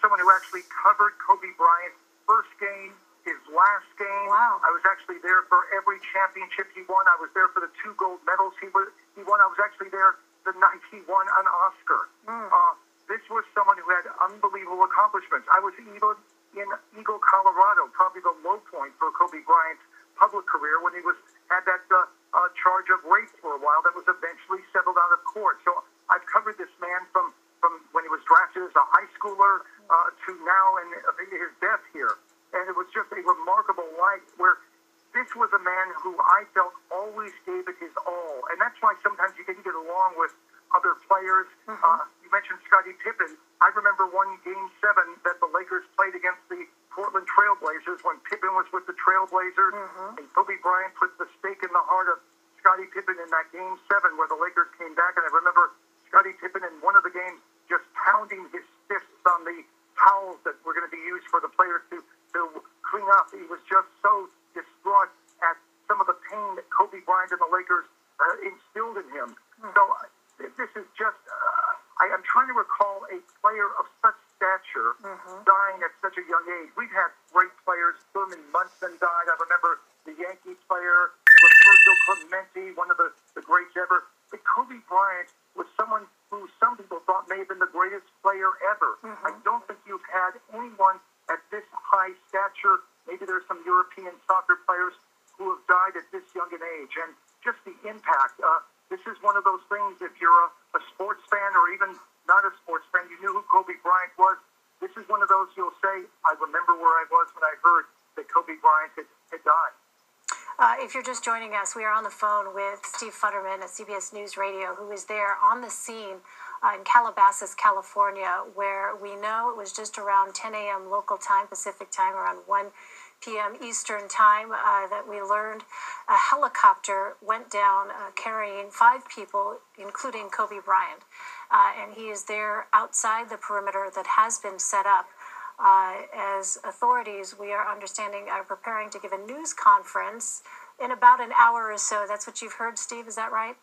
someone who actually covered Kobe Bryant's first game, his last game. Wow. I was actually there for every championship he won. I was there for the two gold medals he, was, he won. I was actually there the night he won an Oscar. Uh, this was someone who had unbelievable accomplishments. I was even in Eagle, Colorado, probably the low point for Kobe Bryant's public career when he was had that uh, uh, charge of rape for a while that was eventually settled out of court. So I've covered this man from from when he was drafted as a high schooler uh, to now and his death here, and it was just a remarkable life where this was a man who I felt always gave it his all, and that's why sometimes you didn't get along with other players. Uh, you mentioned Scottie Pippen. I remember one Game Seven that the Lakers played against the Portland Trailblazers when Pippen was with the Trailblazers, and Kobe Bryant put the stake in the heart of Scottie Pippen in that Game Seven where the Lakers came back, and I remember Scottie Pippen in one of the games pounding his fists on the towels that were going to be used for the players to to clean up. He was just so distraught at some of the pain that Kobe Bryant and the Lakers uh, instilled in him. So uh, this is just. Uh, I am trying to recall a player of such stature dying at such a young age. We've had great players. Thurman Munson died. I remember the Yankee player, Roberto Clemente, one of the, the greats ever. But Kobe Bryant was someone who some people thought may have been the greatest player ever. I don't think you've had anyone at this high stature. Maybe there's some European soccer players who have died at this young an age, and just the impact. Uh, this is one of those things. If you're a, a sports fan or even not a sports fan, you knew who Kobe Bryant was. This is one of those you'll say, "I remember where I was when I heard that Kobe Bryant had, had died." Uh, if you're just joining us, we are on the phone with Steve Futterman at CBS News Radio, who is there on the scene uh, in Calabasas, California, where we know it was just around 10 a.m. local time, Pacific time, around 1 p.m. Eastern time, uh, that we learned a helicopter went down uh, carrying five people, including Kobe Bryant. Uh, and he is there outside the perimeter that has been set up. Uh, as authorities, we are understanding, are preparing to give a news conference in about an hour or so. That's what you've heard, Steve, is that right?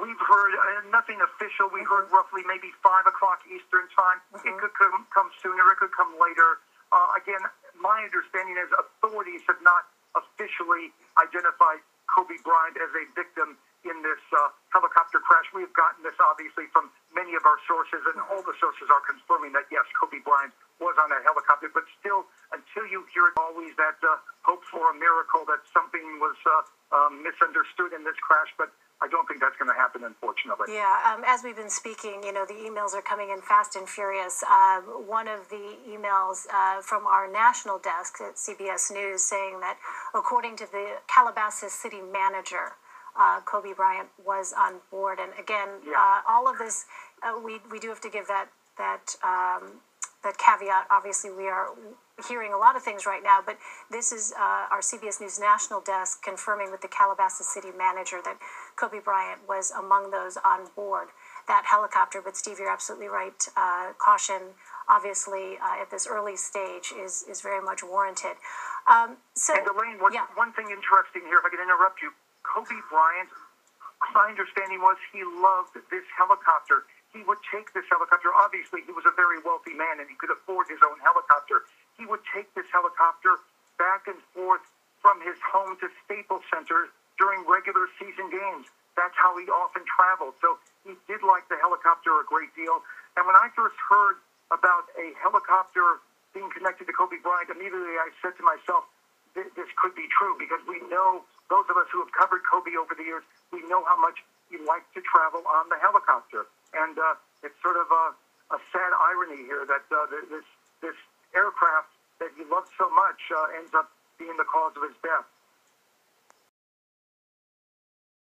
We've heard uh, nothing official. We heard roughly maybe five o'clock Eastern time. It could come, come sooner. It could come later. Uh, again, my understanding is authorities have not officially identified Kobe Bryant as a victim in this uh, helicopter crash. We've gotten this obviously from many of our sources, and all the sources are confirming that yes, Kobe Bryant was on that helicopter. But still, until you hear it, always that uh, hope for a miracle that something was uh, um, misunderstood in this crash. But I don't think that's going to happen, unfortunately. Yeah, um, as we've been speaking, you know, the emails are coming in fast and furious. Um, one of the emails uh, from our national desk at CBS News saying that, according to the Calabasas city manager, uh, Kobe Bryant was on board. And again, Yeah. uh, all of this, uh, we, we do have to give that, that, um, that caveat. Obviously, we are hearing a lot of things right now, but this is uh, our CBS News national desk confirming with the Calabasas city manager that Kobe Bryant was among those on board that helicopter. But Steve, you're absolutely right. Uh, caution, obviously, uh, at this early stage is is very much warranted. Um, so, And Elaine, one, yeah. one thing interesting here, if I can interrupt you, Kobe Bryant, my understanding was he loved this helicopter. He would take this helicopter. Obviously, he was a very wealthy man and he could afford his own helicopter. He would take this helicopter back and forth from his home to Staples Center during regular season games. That's how he often traveled. So he did like the helicopter a great deal. And when I first heard about a helicopter being connected to Kobe Bryant, immediately I said to myself, this could be true because we know, those of us who have covered Kobe over the years, we know how much he liked to travel on the helicopter. And uh, it's sort of a, a sad irony here that uh, this, this aircraft that he loved so much uh, ends up being the cause of his death.